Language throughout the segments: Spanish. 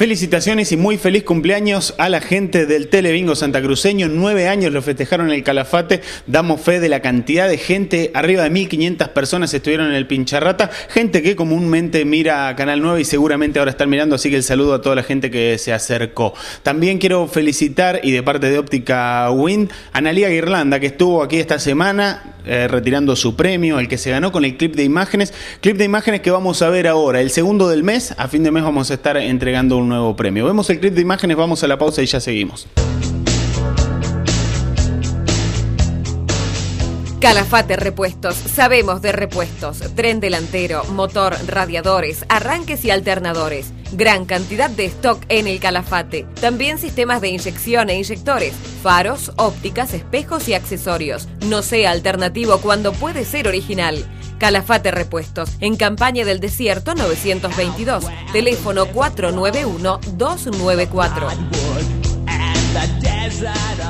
Felicitaciones y muy feliz cumpleaños a la gente del Telebingo Santacruceño. Nueve años lo festejaron en el Calafate. Damos fe de la cantidad de gente. Arriba de 1.500 personas estuvieron en el Pincharrata. Gente que comúnmente mira Canal 9 y seguramente ahora están mirando. Así que el saludo a toda la gente que se acercó. También quiero felicitar, y de parte de Óptica Wind, a Analia Guirlanda, que estuvo aquí esta semana eh, retirando su premio, el que se ganó con el clip de imágenes. Clip de imágenes que vamos a ver ahora. El segundo del mes. A fin de mes vamos a estar entregando un nuevo premio. Vemos el clip de imágenes, vamos a la pausa y ya seguimos. Calafate Repuestos, sabemos de repuestos, tren delantero, motor, radiadores, arranques y alternadores. Gran cantidad de stock en el Calafate. También sistemas de inyección e inyectores, faros, ópticas, espejos y accesorios. No sea alternativo cuando puede ser original. Calafate Repuestos, en campaña del desierto 922, teléfono 491-294.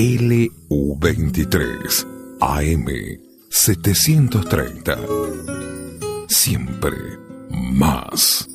LU23 AM 730. Siempre más.